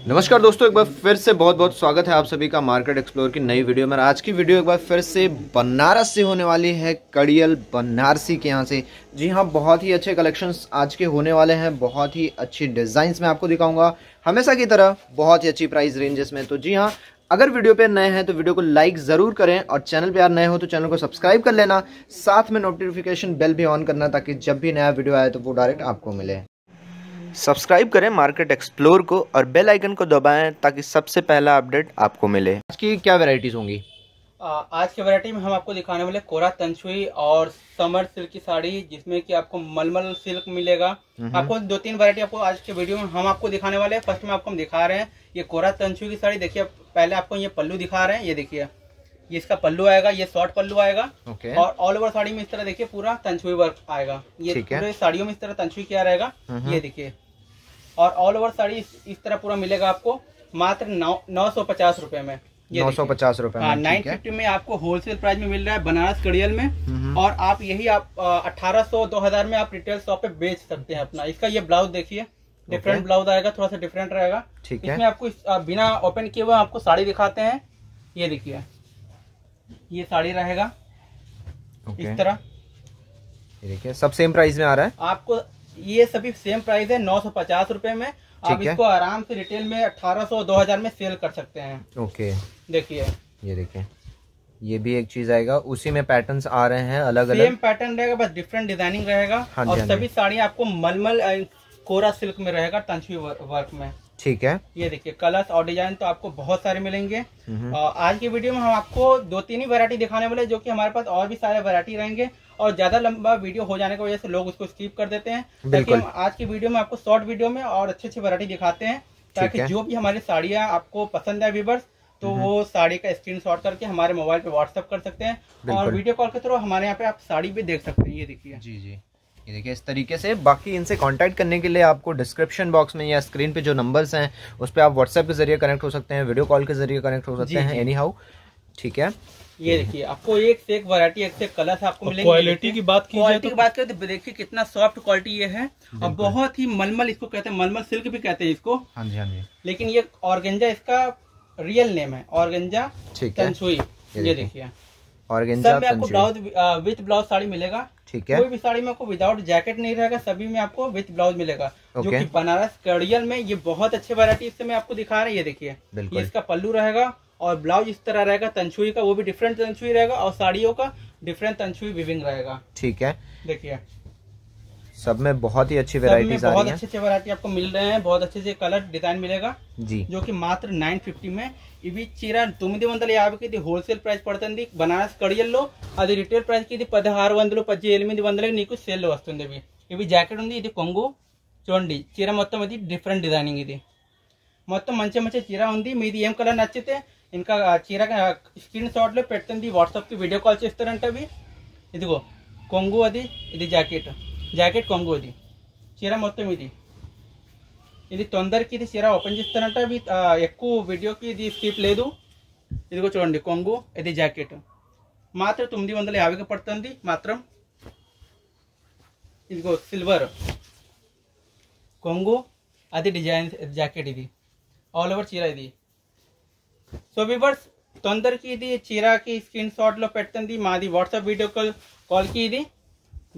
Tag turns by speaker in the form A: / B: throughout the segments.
A: नमस्कार दोस्तों, एक बार फिर से बहुत बहुत स्वागत है आप सभी का मार्केट एक्सप्लोर की नई वीडियो में। आज की वीडियो एक बार फिर से बनारस से होने वाली है, कड़ियल बनारसी के यहाँ से। जी हाँ बहुत ही अच्छे कलेक्शंस आज के होने वाले हैं, बहुत ही अच्छी डिज़ाइंस में आपको दिखाऊँगा। हमेशा की तरह बहुत ही अच्छी प्राइस रेंजेस में। तो जी हाँ अगर वीडियो पे नए हैं तो वीडियो को लाइक ज़रूर करें और चैनल पे यार नए हो तो चैनल को सब्सक्राइब कर लेना। साथ में नोटिफिकेशन बेल भी ऑन करना ताकि जब भी नया वीडियो आए तो वो डायरेक्ट आपको मिले। सब्सक्राइब करें मार्केट एक्सप्लोर को और बेल आइकन को दबाएँ ताकि सबसे पहला अपडेट आपको मिले। आज की क्या वेराइटीज होंगी?
B: आज की वैरायटी में हम आपको दिखाने वाले कोरा तंचुई और समर सिल्क की साड़ी जिसमें कि आपको मलमल सिल्क मिलेगा। आपको दो तीन वैरायटी आपको आज के वीडियो में हम आपको दिखाने वाले हैं। फ़र्स्ट में आपको हम दिखा रहे हैं ये कोरा तंचुई की साड़ी। देखिए पहले आपको ये पल्लू दिखा रहे हैं ये देखिए। ये इसका पल्लू आएगा ये शॉर्ट पल्लू आएगा।
A: ओके
B: और ऑल ओवर साड़ी में इस तरह देखिए पूरा तंचुई वर्क आएगा। ये पूरे साड़ियों में इस तरह तंचुई किया रहेगा। ये देखिए। और ऑल ओवर साड़ी इस, इस तरह पूरा मिलेगा आपको मात्र नौ नौ सौ पचास रुपये में।
A: नौ सौ पचास रुपए
B: हाँ नाइन फिफ्टी में आपको होलसेल प्राइस में मिल रहा है बनारस कड़ियल में। और आप यही आप अठारह सौ दो हज़ार में आप रिटेल शॉप पे बेच सकते हैं अपना। इसका ये ब्लाउज देखिए। डिफरेंट ब्लाउज आएगा थोड़ा सा डिफरेंट रहेगा।
A: ठीक है।
B: इसमें आपको बिना ओपन किए हुए आपको साड़ी दिखाते हैं। ये देखिए। ये साड़ी रहेगा।
A: ओके
B: इस तरह।
A: देखिए सब सेम प्राइस में आ रहा है।
B: आपको ये सभी सेम प्राइस है नौ सौ पचास रूपए में। आप इसको आराम से रिटेल में अठारह सौ दो हज़ार में सेल कर सकते हैं।
A: ओके
B: देखिए।
A: ये देखिए ये भी एक चीज़ आएगा। उसी में पैटर्न्स आ रहे हैं अलग अलग सेम
B: पैटर्न रहेगा बस डिफरेंट डिज़ाइनिंग रहेगा।
A: हाँ
B: और
A: हाँ
B: सभी साड़ियाँ आपको मलमल कोरा सिल्क में रहेगा टंचवी वर्क में।
A: ठीक है।
B: ये देखिए कलर्स और डिज़ाइन तो आपको बहुत सारे मिलेंगे।
A: हम्म।
B: आज की वीडियो में हम आपको दो तीन ही वैरायटी दिखाने वाले जो कि हमारे पास और भी सारे वैरायटी रहेंगे और ज़्यादा लंबा वीडियो हो जाने की वजह से लोग उसको स्किप कर देते हैं। ताकि हम आज की वीडियो में आपको शॉर्ट वीडियो में और अच्छी अच्छी वैरायटी दिखाते हैं ताकि जो भी हमारी साड़ियाँ आपको पसंद है व्यूवर्स तो
A: हम्म।
B: वो साड़ी का स्क्रीनशॉट करके हमारे मोबाइल पे व्हाट्सअप कर सकते हैं। और वीडियो कॉल के थ्रू हमारे यहाँ पे आप साड़ी भी देख सकते हैं ये देखिए।
A: जी जी। ये देखिए इस तरीके से बाकी इनसे कांटेक्ट करने के लिए आपको डिस्क्रिप्शन बॉक्स में या स्क्रीन पे जो नंबर्स हैं उस पर आप व्हाट्सएप के ज़रिए कनेक्ट हो सकते हैं वीडियो कॉल के ज़रिए कनेक्ट हो सकते हैं एनी हाउ ठीक है?
B: ये देखिए आपको एक से एक वैरायटी एक से एक कलर्स आपको मिलेंगे
C: क्वालिटी की बात की
B: क्वालिटी
C: तो
B: की बात करें तो देखिए कितना सॉफ्ट क्वालिटी ये है। और बहुत ही मलमल इसको कहते हैं मलमल सिल्क भी कहते हैं इसको।
A: हाँ जी हाँ जी।
B: लेकिन ये ऑर्गेंजा इसका रियल नेम है ऑर्गेंजा
A: ठीक है। ये देखिए।
B: में आपको ब्लाउज विथ ब्लाउज साड़ी मिलेगा।
A: ठीक है।
B: कोई भी साड़ी में आपको विदाउट जैकेट नहीं रहेगा सभी में आपको विथ ब्लाउज मिलेगा।
A: okay.
B: जो कि बनारस कड़ियल में ये बहुत अच्छे वेरायटी इससे मैं आपको दिखा रहा है ये देखिए। इसका पल्लू रहेगा और ब्लाउज इस तरह रहेगा तंछुई का वो भी डिफरेंट तनछुई रहेगा और साड़ियों का डिफरेंट तनछुई विविंग रहेगा।
A: ठीक है।
B: देखिए।
A: सब में बहुत ही अच्छी वेरायटी
B: बहुत अच्छे अच्छे वेरायटी आपको मिल रहे हैं बहुत अच्छे से कलर डिज़ाइन मिलेगा
A: जी।
B: जो कि मात्र 950 में ఇవి చీర తొమ్మిది వందల యాభైకి ఇది హోల్సేల్ ప్రైస్ పడుతుంది. బనారస్ కడియల్లో అది రిటైల్ ప్రైస్కి ఇది పదహారు వందలు పద్దెనిమిది వందలకి నీకు సేల్ వస్తుంది ఇవి. ఇవి జాకెట్ ఉంది ఇది కొంగు. చూడండి చీర మొత్తం ఇది డిఫరెంట్ డిజైనింగ్ ఇది. మొత్తం మంచి మంచి చీర ఉంది. మీది ఏం కలర్ నచ్చితే ఇంకా ఆ చీర స్క్రీన్ షాట్లో పెడుతుంది వాట్సాప్కి వీడియో కాల్ చేస్తారంట అవి. ఇదిగో కొంగు అది ఇది జాకెట్. జాకెట్ కొంగు అది. చీర మొత్తం ఇది. ఇది తొందరకి ఇది చీర ఓపెన్ చేస్తానంటే. అవి ఎక్కువ వీడియోకి ఇది స్కిప్ లేదు. ఇదిగో చూడండి కొంగు ఇది జాకెట్. మాత్రం తొమ్మిది వందల యాభైకి పడుతుంది మాత్రం. ఇదిగో సిల్వర్. కొంగు అది డిజైన్ జాకెట్ ఇది. ఆల్ ఓవర్ చీర ఇది. సో వివర్స్ తొందరకి ఇది చీరాకి స్క్రీన్ షాట్లో పెడుతుంది. మాది వాట్సాప్ వీడియో కాల్ కాల్కి ఇది.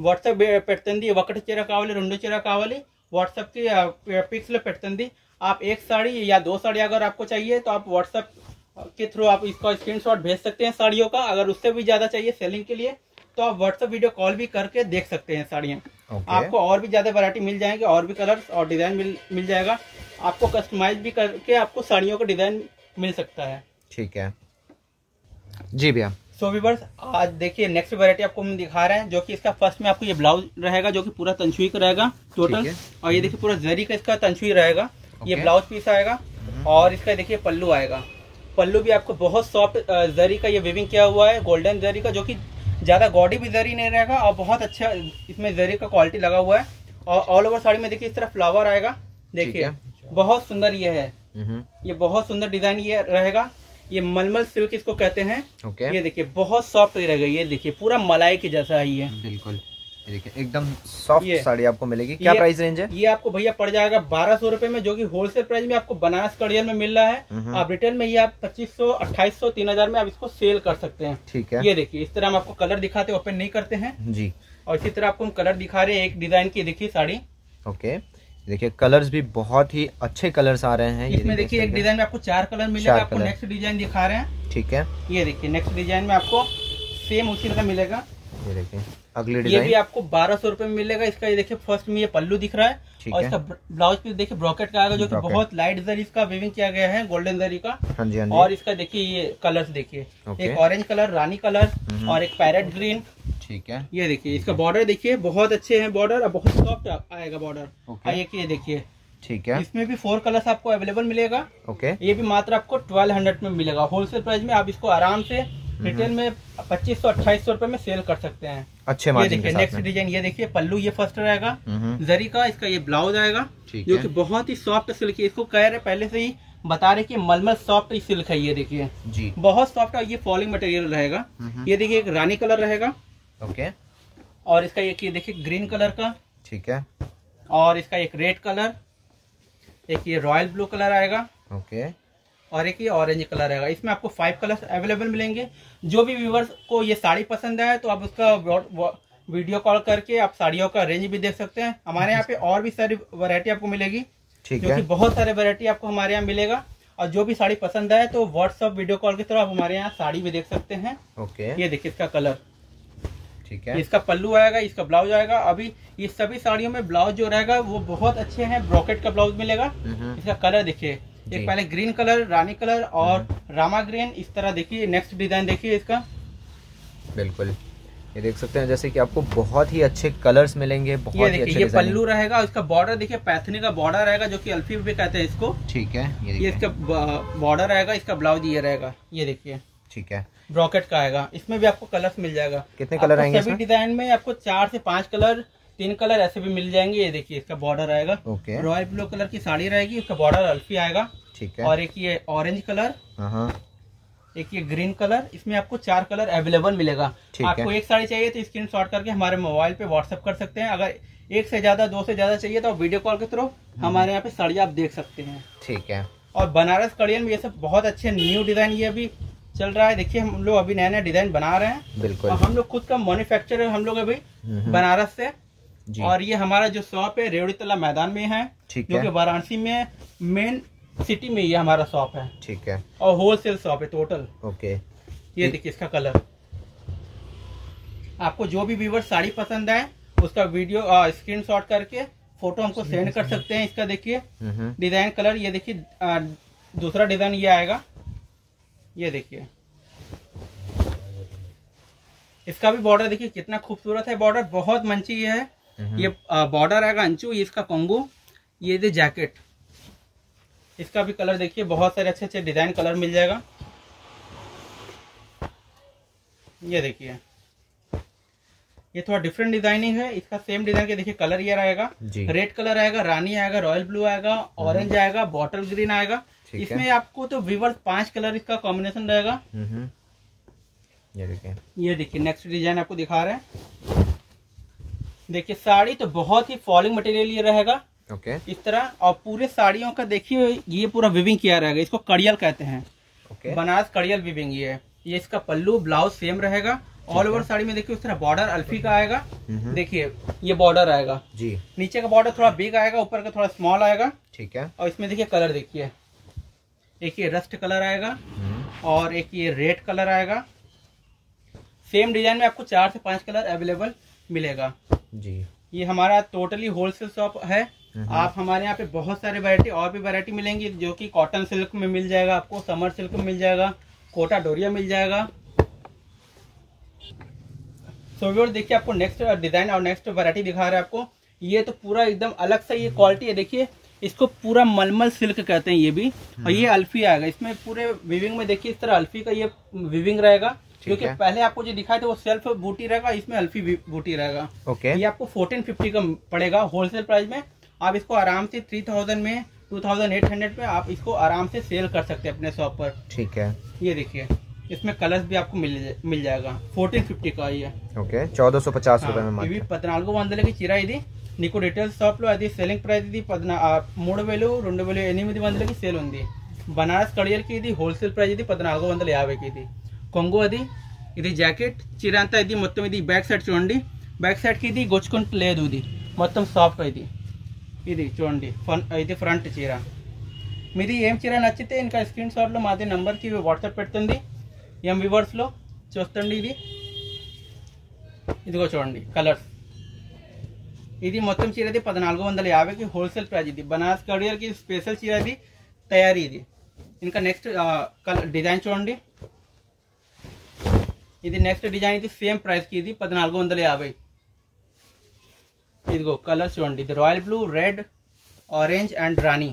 B: వాట్సాప్ పెడుతుంది. ఒకటి చీర కావాలి రెండు చీర కావాలి. व्हाट्सअप की पिक्स दी। आप एक साड़ी या दो साड़ी अगर आपको चाहिए तो आप व्हाट्सअप के थ्रू आप इसका स्क्रीनशॉट भेज सकते हैं साड़ियों का। अगर उससे भी ज़्यादा चाहिए सेलिंग के लिए तो आप व्हाट्सअप वीडियो कॉल भी करके देख सकते हैं साड़ियाँ।
A: Okay.
B: आपको और भी ज़्यादा वैरायटी मिल जाएँगे और भी कलर्स और डिज़ाइन मिल मिल जाएगा। आपको कस्टमाइज भी करके आपको साड़ियों का डिज़ाइन मिल सकता है।
A: ठीक है। जी भैया।
B: सो वीवर्स आज देखिए नेक्स्ट वैरायटी आपको हम दिखा रहे हैं जो कि इसका फ़र्स्ट में आपको ये ब्लाउज रहेगा जो कि पूरा तंचुई का रहेगा टोटल और ये देखिए पूरा जरी का इसका तंचुई रहेगा ये ब्लाउज पीस आएगा और इसका देखिए पल्लू आएगा। पल्लू भी आपको बहुत सॉफ्ट जरी का ये विविंग किया हुआ है गोल्डन जरी का जो कि ज़्यादा गॉडी भी जरी नहीं रहेगा और बहुत अच्छा इसमें जरी का क्वालिटी लगा हुआ है। और ऑल ओवर साड़ी में देखिए इस तरह फ्लावर आएगा देखिए। बहुत सुंदर ये है।
A: हम्म,
B: ये बहुत सुंदर डिज़ाइन ये रहेगा। ये मलमल सिल्क इसको कहते हैं?
A: ओके।
B: ये देखिए बहुत सॉफ्ट रहेगा ये देखिए पूरा मलाई के जैसा है ये।
A: बिल्कुल। देखिए एकदम सॉफ्ट साड़ी आपको मिलेगी। क्या प्राइस रेंज है?
B: ये आपको भैया पड़ जाएगा बारह सौ रुपये में जो कि होलसेल प्राइस में आपको बनारस कड़ियल में मिल रहा है। आप रिटेल में ये आप पच्चीस सौ अट्ठाईस सौ तीन हज़ार में आप इसको सेल कर सकते हैं।
A: ठीक है।
B: ये देखिए इस तरह हम आपको कलर दिखाते हैं ओपन नहीं करते हैं।
A: जी।
B: और इसी तरह आपको हम कलर दिखा रहे हैं एक डिज़ाइन की देखिए साड़ी।
A: ओके। देखिए कलर्स भी बहुत ही अच्छे कलर्स आ रहे हैं
B: इसमें देखिए एक डिज़ाइन में आपको चार कलर मिलेगा आपको नेक्स्ट डिज़ाइन दिखा रहे हैं।
A: ठीक है।
B: ये देखिए नेक्स्ट डिज़ाइन में आपको सेम उसी तरह मिलेगा।
A: ये देखिए अगली
B: ये भी आपको बारह सौ रुपये में मिलेगा इसका ये देखिए फ़र्स्ट में ये पल्लू दिख रहा है। और इसका ब्लाउज पीस देखिए ब्रॉकेट का आएगा जो कि बहुत लाइट जरी इसका विविंग किया गया है गोल्डन जरी का।
A: हाँ जी हाँ जी।
B: और इसका देखिए ये कलर्स देखिए। एक ऑरेंज कलर रानी कलर
A: हम्म।
B: और एक पैरेट ग्रीन
A: ठीक है?
B: ये देखिए इसका बॉर्डर देखिए बहुत अच्छे हैं बॉर्डर और बहुत सॉफ्ट आएगा बॉर्डर
A: ओके।
B: और ये देखिए।
A: ठीक है।
B: इसमें भी फोर कलर्स आपको अवेलेबल मिलेगा।
A: ओके
B: ये भी मात्र आपको ट्वेल्व हंड्रेड में मिलेगा। होलसेल प्राइस में आप इसको आराम से
A: हम्म।
B: रिटेल में पच्चीस सौ अट्ठाईस सौ रुपए में सेल कर सकते हैं।
A: अच्छे
B: ये देखिए नेक्स्ट डिज़ाइन ये देखिए पल्लू ये फ़र्स्ट रहेगा
A: हम्म,
B: जरी का इसका ये ब्लाउज आएगा जो। कि बहुत ही सॉफ्ट सिल्क है। इसको कह रहे पहले से ही बता रहे कि मलमल सॉफ्ट सिल्क है ये देखिए।
A: जी।
B: बहुत सॉफ्ट और ये फॉलिंग मटेरियल रहेगा।
A: हम्म,
B: ये देखिए एक रानी कलर रहेगा।
A: ओके
B: और इसका एक ये देखिए ग्रीन कलर का।
A: ठीक है।
B: और इसका एक रेड कलर एक ये रॉयल ब्लू कलर आएगा।
A: ओके
B: और एक ये ऑरेंज कलर आएगा। इसमें आपको फाइव कलर अवेलेबल मिलेंगे। जो भी व्यूवर्स को ये साड़ी पसंद आए तो आप उसका वीडियो कॉल करके आप साड़ियों का रेंज भी देख सकते हैं। हमारे यहाँ पे और भी सारी वैरायटी आपको मिलेगी।
A: ठीक है।
B: बहुत सारे वैरायटी आपको हमारे यहाँ मिलेगा। और जो भी साड़ी पसंद आए तो व्हाट्सअप वीडियो कॉल के थ्रू आप हमारे यहाँ साड़ी भी देख सकते हैं।
A: ओके
B: ये देखिए इसका कलर
A: ठीक है?
B: इसका पल्लू आएगा इसका ब्लाउज आएगा। अभी ये सभी साड़ियों में ब्लाउज जो रहेगा वो बहुत अच्छे हैं ब्रॉकेट का ब्लाउज मिलेगा।
A: हम्म,
B: इसका कलर देखिए एक पहले ग्रीन कलर रानी कलर और रामा ग्रीन इस तरह देखिए नेक्स्ट डिज़ाइन देखिए इसका।
A: बिल्कुल। ये देख सकते हैं जैसे कि आपको बहुत ही अच्छे कलर्स मिलेंगे
B: ये
A: बहुत ही
B: देखिए
A: अच्छे
B: ये पल्लू रहेगा इसका बॉर्डर देखिए पैथनी का बॉर्डर रहेगा जो कि अल्फी भी कहते हैं इसको।
A: ठीक है ये
B: ये इसका बॉर्डर रहेगा इसका ब्लाउज ये रहेगा ये देखिए।
A: ठीक है।
B: ब्रॉकेट का आएगा। इसमें भी आपको कलर्स मिल जाएगा।
A: कितने कलर आएँगे
B: सभी डिज़ाइन में आपको चार से पाँच कलर तीन कलर ऐसे भी मिल जाएँगे। ये देखिए इसका बॉर्डर आएगा।
A: ओके
B: रॉयल ब्लू कलर की साड़ी रहेगी उसका बॉर्डर अल्फी आएगा।
A: ठीक है।
B: और एक ये ऑरेंज कलर
A: हाँ हाँ।
B: एक ये ग्रीन कलर इसमें आपको चार कलर अवेलेबल मिलेगा। आपको एक साड़ी चाहिए तो स्क्रीन शॉट करके हमारे मोबाइल पे व्हाट्सअप कर सकते हैं। अगर एक से ज़्यादा दो से ज़्यादा चाहिए तो वीडियो कॉल के थ्रू
A: हम्म।
B: हमारे यहाँ पे साड़ी आप देख सकते हैं।
A: ठीक है।
B: और बनारस कड़ियन में ये सब बहुत अच्छे न्यू डिज़ाइन ये अभी चल रहा है। देखिए हम लोग अभी नया नया डिज़ाइन बना रहे हैं।
A: बिल्कुल।
B: और हम लोग खुद का मैन्युफैक्चर हम लोग अभी बनारस से।
A: जी।
B: और ये हमारा जो शॉप है रेवड़ी तला मैदान में है। जो कि वाराणसी में मेन सिटी में ये हमारा शॉप है।
A: ठीक है।
B: और होलसेल शॉप है टोटल
A: ओके।
B: ये देखिए इसका कलर आपको जो भी व्यूवर साड़ी पसंद आए उसका वीडियो स्क्रीन शॉट करके फ़ोटो हमको सेंड कर सकते हैं। इसका देखिए डिज़ाइन कलर ये देखिए दूसरा डिज़ाइन ये आएगा। ये देखिए। इसका भी बॉर्डर देखिए कितना खूबसूरत है बॉर्डर बहुत मंची है।
A: हम्म,
B: ये बॉर्डर आएगा अंचू ये इसका कोंगू ये दे जैकेट इसका भी कलर देखिए बहुत सारे अच्छे अच्छे डिज़ाइन कलर मिल जाएगा। ये देखिए। ये थोड़ा डिफरेंट डिज़ाइनिंग है इसका सेम डिज़ाइन के देखिए कलर ये रहेगा रेड कलर आएगा रानी आएगा रॉयल ब्लू आएगा ऑरेंज आएगा बॉटल ग्रीन आएगा। इसमें आपको तो विवर पाँच कलर इसका कॉम्बिनेशन रहेगा।
A: ये देखिए
B: ये देखिए नेक्स्ट डिज़ाइन आपको दिखा रहे हैं। देखिए साड़ी तो बहुत ही फॉलिंग मटेरियल ये रहेगा।
A: ओके
B: इस तरह और पूरे साड़ियों का देखिए ये पूरा विविंग किया रहेगा। इसको कड़ियल कहते हैं।
A: ओके
B: बनारस कड़ियल विविंग ये ये इसका पल्लू ब्लाउज सेम रहेगा। ऑल ओवर साड़ी में देखिए उस तरह बॉर्डर अल्फी का आएगा। देखिए ये बॉर्डर आएगा।
A: जी।
B: नीचे का बॉर्डर थोड़ा बिग आएगा ऊपर का थोड़ा स्मॉल आएगा।
A: ठीक है।
B: और इसमें देखिए कलर देखिए। एक ये रस्ट कलर आएगा
A: हम्म,
B: और एक ये रेड कलर आएगा। सेम डिज़ाइन में आपको चार से पाँच कलर अवेलेबल मिलेगा।
A: जी।
B: ये हमारा टोटली होलसेल शॉप है।
A: हम्म।
B: आप हमारे यहाँ पे बहुत सारे वैरायटी और भी वैरायटी मिलेंगी जो कि कॉटन सिल्क में मिल जाएगा आपको समर सिल्क में मिल जाएगा कोटा डोरिया मिल जाएगा। सो व्यूअर देखिए आपको नेक्स्ट डिज़ाइन और नेक्स्ट वैरायटी दिखा रहे हैं आपको। ये तो पूरा एकदम अलग सा ये क्वालिटी है देखिए। इसको पूरा मलमल सिल्क कहते हैं ये भी। और ये हम्म। अल्फी आएगा। इसमें पूरे विविंग में देखिए इस तरह अल्फी का ये विविंग रहेगा। क्योंकि पहले आपको जो दिखाए थे वो सेल्फ बूटी रहेगा इसमें अल्फी बूटी रहेगा।
A: ओके।
B: ये आपको फोर्टीन फिफ्टी का पड़ेगा होलसेल प्राइस में। आप इसको आराम से थ्री थाउज़ेंड में टू थाउज़ेंड एट हंड्रेड में आप इसको आराम से सेल कर सकते हैं अपने शॉप पर।
A: ठीक है।
B: ये देखिए इसमें कलर्स भी आपको मिल मिल जाएगा। फोर्टीन फिफ्टी का ये।
A: ओके चौदह सौ पचास हाँ, रूपए में
B: ये
A: भी
B: पदनालगो की चिरा यदि నీకు రిటైల్ షాప్లో అది సెల్లింగ్ ప్రైస్ ఇది పద్నా మూడు వేలు రెండు వేలు ఎనిమిది వందలకి సేల్ ఉంది. బనారస్ కడియల్కి ఇది హోల్సేల్ ప్రైస్ ఇది పద్నాలుగు వందల యాభైకి ఇది. కొంగు అది ఇది జాకెట్ చీర అంతా ఇది మొత్తం ఇది బ్యాక్ సైడ్ చూడండి. బ్యాక్ సైడ్కి ఇది గొచ్చుకుంటూ లేదు ఇది. మొత్తం సాఫ్ట్ ఇది. ఇది చూడండి. ఫన్ ఇది ఫ్రంట్ చీర. మీది ఏం చీర నచ్చితే ఇంకా స్క్రీన్ షాట్లో మాది నెంబర్కి వాట్సాప్ పెడుతుంది. ఎం వివర్స్లో చూస్తండి ఇది. ఇదిగో చూడండి కలర్స్ ఇది మొత్తం చీరది పద్నాలుగు వందల యాభైకి హోల్సేల్ ప్రైస్ ఇది బనారస్ కడియర్కి స్పెషల్ చీర ఇది తయారీ ఇది ఇంకా నెక్స్ట్ కలర్ డిజైన్ చూడండి ఇది నెక్స్ట్ డిజైన్ ఇది సేమ్ ప్రైస్కి ఇది పద్నాలుగు వందల యాభై ఇదిగో కలర్ చూడండి ఇది royal blue red orange and రాణి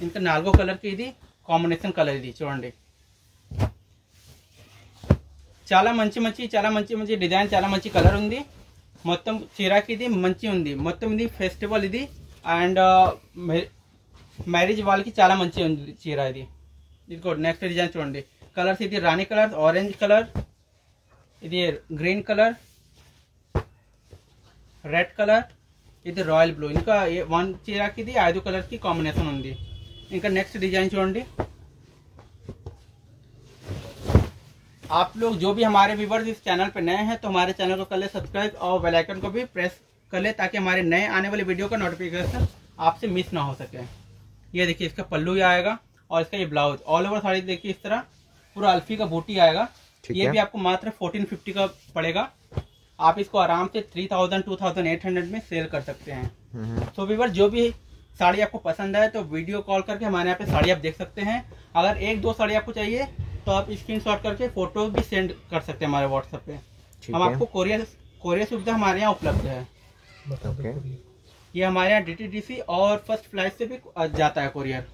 B: ఇంకా నాలుగో కలర్కి ఇది కాంబినేషన్ కలర్ ఇది చూడండి చాలా మంచి మంచి చాలా మంచి మంచి డిజైన్ చాలా మంచి కలర్ ఉంది मोतम चिराकी मंजी मोतम फेस्टल अंड मैज वाल की चला मंजी चीरा नैक्स्ट डिज़ाइन चूँ कलर्स राणी कलर ऑरेंज कलर इधन कलर रेड कलर इधर रायल ब्लू इंका वन चीरा ऐसी कलर की कांबिनेशन उ इंका नैक्स्ट डिज़ाइन चूँगी आप लोग जो भी हमारे व्यूवर्स इस चैनल पर नए हैं तो हमारे चैनल को कर ले सब्सक्राइब और बेल आइकन को भी प्रेस कर ले ताकि हमारे नए आने वाले वीडियो का नोटिफिकेशन आपसे मिस ना हो सके। ये देखिए इसका पल्लू ही आएगा और इसका ये ब्लाउज ऑल ओवर साड़ी देखिए इस तरह पूरा अल्फी का बूटी आएगा। ये भी आपको मात्र फोर्टीन फिफ्टी का पड़ेगा। आप इसको आराम से three thousand two thousand eight hundred में सेल कर सकते हैं।
A: हम्म,
B: तो व्यूवर जो भी साड़ी आपको पसंद है तो वीडियो कॉल करके हमारे यहाँ पे साड़ी आप देख सकते हैं। अगर एक दो साड़ी आपको चाहिए तो आप स्क्रीन शॉट करके फ़ोटो भी सेंड कर सकते हैं हमारे व्हाट्सएप पे। हम आपको कोरियर कोरियर सुविधा हमारे यहाँ उपलब्ध है। ये। हमारे यहाँ डी और फ़र्स्ट फ़्लाइट से भी जाता है कोरियर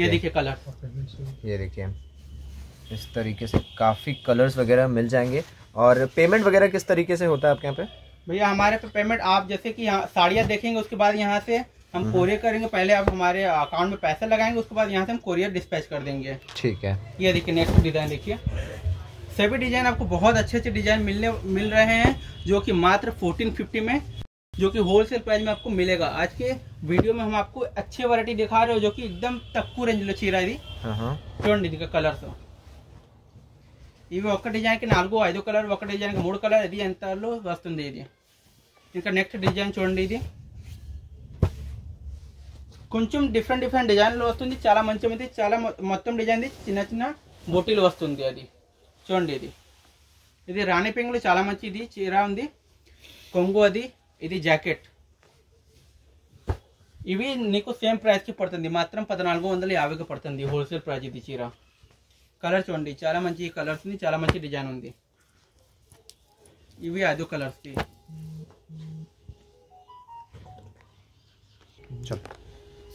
B: ये देखिए कलर
A: ये देखिए। इस तरीके से काफ़ी कलर्स वगैरह मिल जाएँगे। और पेमेंट वगैरह किस तरीके से होता है आपके यहाँ पे?
B: भैया हमारे पे पेमेंट आप जैसे कि यहाँ साड़ियाँ देखेंगे उसके बाद यहाँ से हम कोरियर करेंगे पहले आप हमारे अकाउंट में पैसे लगाएंगे उसके बाद यहाँ से हम कोरियर डिस्पैच कर देंगे
A: ठीक है
B: ये देखिए नेक्स्ट डिजाइन देखिए सभी डिजाइन आपको बहुत अच्छे अच्छे डिजाइन मिलने मिल रहे हैं जो कि मात्र 1450 में जो कि होलसेल प्राइस में आपको मिलेगा आज के वीडियो में हम आपको अच्छी वैरायटी दिखा रहे हो जो कि एकदम తక్కువ రేంజ్ లో చీర ఇది
A: हाँ हाँ
B: చూడండి ఇది కలర్స్ ఇవి ఒక్క డిజైన్కి నాలుగు ఐదు కలర్ ఒక డిజైన్కి మూడు కలర్ ఇది ఎంతలో వస్తుంది ఇది ఇంకా నెక్స్ట్ డిజైన్ చూడండి ఇది కొంచెం డిఫరెంట్ డిఫరెంట్ డిజైన్లో వస్తుంది. చాలా మంచి మంది చాలా మొత్తం డిజైన్ చిన్న చిన్న బొటీలు వస్తుంది అది. చూడండి ఇది. ఇది రాణి పింగులు. చాలా మంచి ఇది. చీర ఉంది. కొంగు అది. ఇది జాకెట్. ఇవి నీకు సేమ్ ప్రైస్కి పడుతుంది. మాత్రం పద్నాలుగు వందల యాభైకి పడుతుంది. హోల్సేల్ ప్రైస్ ఇది చీర. కలర్ చూడండి. చాలా మంచి కలర్స్ ఉంది. చాలా మంచి డిజైన్ ఉంది. ఇవి ఐదు
A: కలర్స్కి.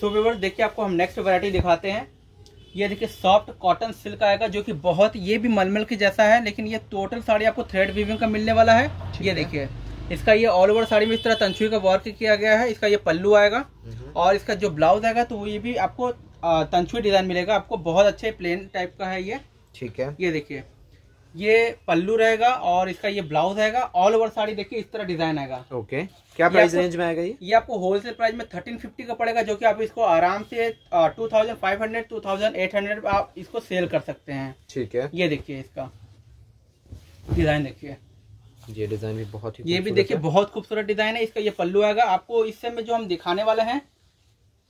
B: सो व्यूवर्स देखिए आपको हम नेक्स्ट वैरायटी दिखाते हैं। ये देखिए सॉफ्ट कॉटन सिल्क आएगा जो कि बहुत ये भी मलमल के जैसा है लेकिन ये टोटल साड़ी आपको थ्रेड वीविंग का मिलने वाला है। ये देखिए इसका ये ऑल ओवर साड़ी में इस तरह तंछुई का वर्क किया गया है इसका ये पल्लू आएगा और इसका जो ब्लाउज आएगा तो ये भी आपको तंछुई डिज़ाइन मिलेगा। आपको बहुत अच्छे प्लेन टाइप का है ये।
A: ठीक है।
B: ये देखिए ये पल्लू रहेगा और इसका ये ब्लाउज आएगा। ऑल ओवर साड़ी देखिए इस तरह डिज़ाइन आएगा।
A: ओके क्या प्राइस रेंज में आएगा ये?
B: ये आपको होलसेल प्राइस में थर्टीन फिफ्टी का पड़ेगा जो कि आप इसको आराम से two thousand five hundred two thousand eight hundred आप इसको सेल कर सकते हैं।
A: ठीक है।
B: ये देखिए इसका। डिज़ाइन देखिए।
A: ये डिज़ाइन भी बहुत ही
B: ये भी देखिए बहुत खूबसूरत डिज़ाइन है। इसका ये पल्लू आएगा। आपको इस समय जो हम दिखाने वाले हैं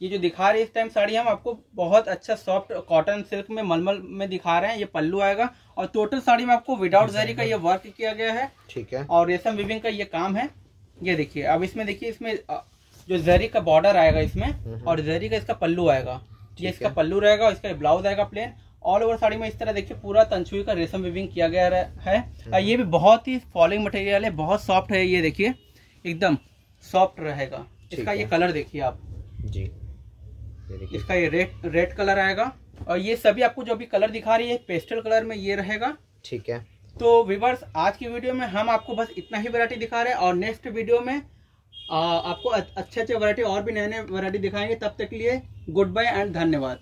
B: ये जो दिखा रहे हैं इस टाइम साड़ी हम आपको बहुत अच्छा सॉफ्ट कॉटन सिल्क में मलमल में दिखा रहे हैं। ये पल्लू आएगा। और टोटल साड़ी में आपको विदाउट जरी का ये वर्क किया गया है।
A: ठीक है।
B: और रेशम विविंग का ये काम है। ये देखिए अब इसमें देखिए इसमें जो जरी का बॉर्डर आएगा इसमें और जरी का इसका पल्लू आएगा। ये इसका पल्लू रहेगा और इसका ब्लाउज आएगा प्लेन ऑल ओवर साड़ी में इस तरह देखिए पूरा तंछुई का रेशम विविंग किया गया है। और ये भी बहुत ही फॉलिंग मटेरियल है बहुत सॉफ्ट है ये देखिए। एकदम सॉफ्ट रहेगा। इसका ये कलर देखिए आप।
A: जी।
B: इसका ये रेड रेड कलर आएगा। और ये सभी आपको जो भी कलर दिखा रही है पेस्टल कलर में ये रहेगा।
A: ठीक है।
B: तो विवर्स आज की वीडियो में हम आपको बस इतना ही वैरायटी दिखा रहे हैं और नेक्स्ट वीडियो में आ, आपको अच्छे अच्छे वरायटी और भी नए नए वरायटी दिखाएँगे। तब तक के लिए गुड बाय एंड धन्यवाद।